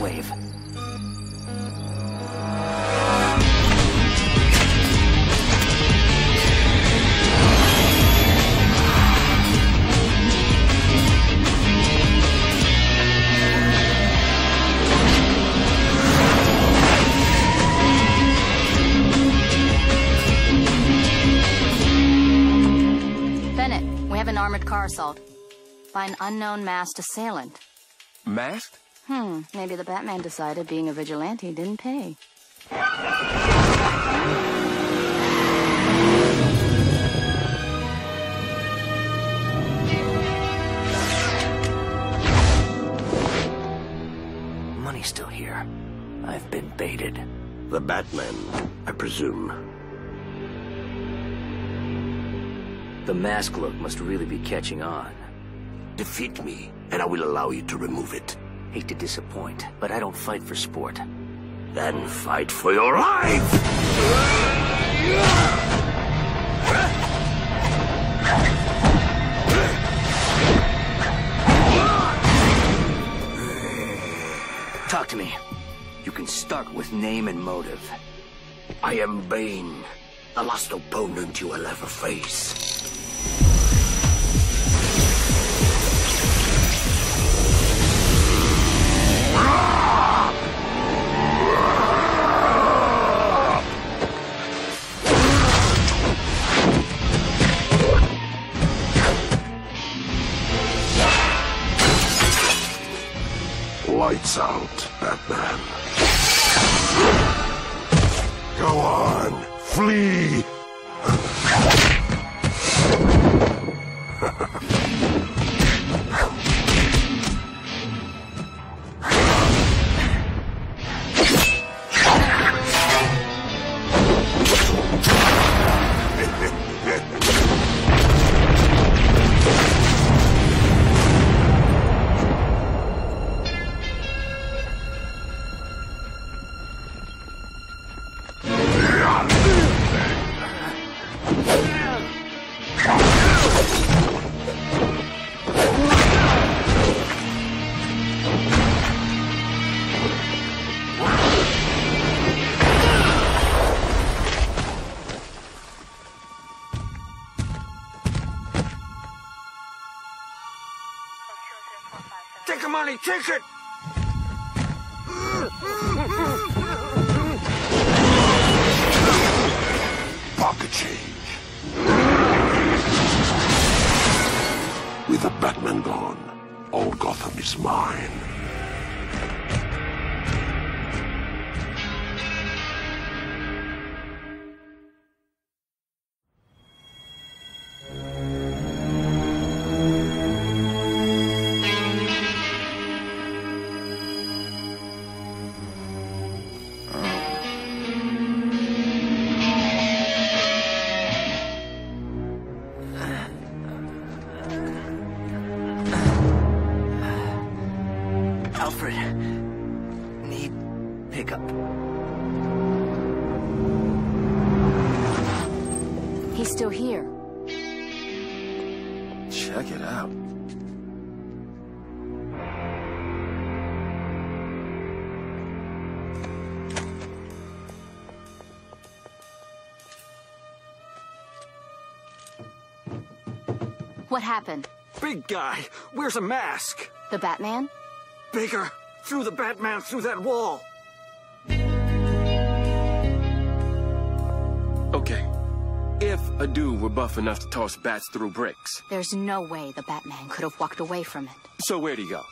shortwave. armored car assault by an unknown masked assailant. Masked? Hmm, maybe the Batman decided being a vigilante didn't pay. Money's still here. I've been baited. The Batman, I presume. The mask look must really be catching on. Defeat me, and I will allow you to remove it. Hate to disappoint, but I don't fight for sport. Then fight for your life! Talk to me. You can start with name and motive. I am Bane, the last opponent you will ever face. Lights out, Batman. Go on, flee! Take the money, take it! Pocket change. With the Batman gone, all Gotham is mine. Alfred. Need pickup. He's still here. Check it out. What happened? Big guy wears a mask. The Batman? Bigger. Threw the Batman through that wall. Okay. If a dude were buff enough to toss bats through bricks, There's no way the Batman could have walked away from it. so where'd he go?